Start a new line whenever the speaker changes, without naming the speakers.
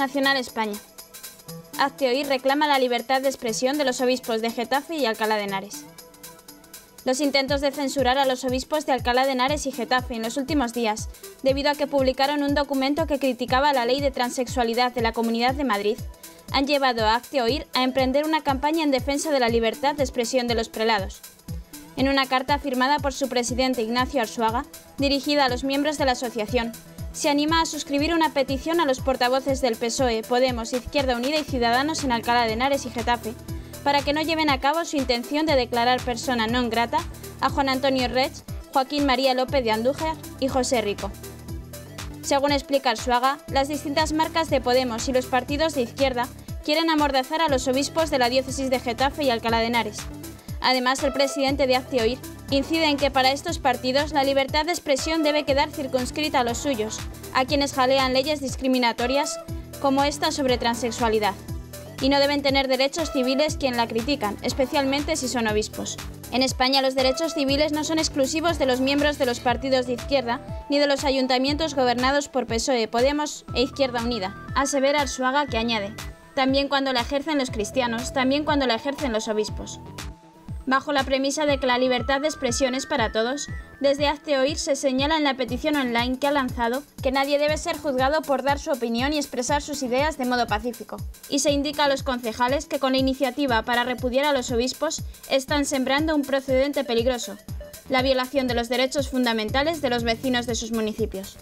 Nacional España. Hazte oír reclama la libertad de expresión de los obispos de Getafe y Alcalá de Henares. Los intentos de censurar a los obispos de Alcalá de Henares y Getafe en los últimos días, debido a que publicaron un documento que criticaba la ley de transexualidad de la Comunidad de Madrid, han llevado a Acte Oír a emprender una campaña en defensa de la libertad de expresión de los prelados. En una carta firmada por su presidente Ignacio Arzuaga, dirigida a los miembros de la asociación, se anima a suscribir una petición a los portavoces del PSOE, Podemos, Izquierda Unida y Ciudadanos en Alcalá de Henares y Getafe para que no lleven a cabo su intención de declarar persona non grata a Juan Antonio Rech, Joaquín María López de Andújar y José Rico. Según explica Arzuaga, las distintas marcas de Podemos y los partidos de izquierda quieren amordazar a los obispos de la diócesis de Getafe y Alcalá de Henares. Además, el presidente de Hazte Oír incide en que para estos partidos la libertad de expresión debe quedar circunscrita a los suyos, a quienes jalean leyes discriminatorias como esta sobre transexualidad. Y no deben tener derechos civiles quien la critican, especialmente si son obispos. En España los derechos civiles no son exclusivos de los miembros de los partidos de izquierda ni de los ayuntamientos gobernados por PSOE, Podemos e Izquierda Unida. Asevera Arsuaga que añade, también cuando la ejercen los cristianos, también cuando la ejercen los obispos. Bajo la premisa de que la libertad de expresión es para todos, desde Hazte Oír se señala en la petición online que ha lanzado que nadie debe ser juzgado por dar su opinión y expresar sus ideas de modo pacífico. Y se indica a los concejales que con la iniciativa para repudiar a los obispos están sembrando un procedente peligroso, la violación de los derechos fundamentales de los vecinos de sus municipios.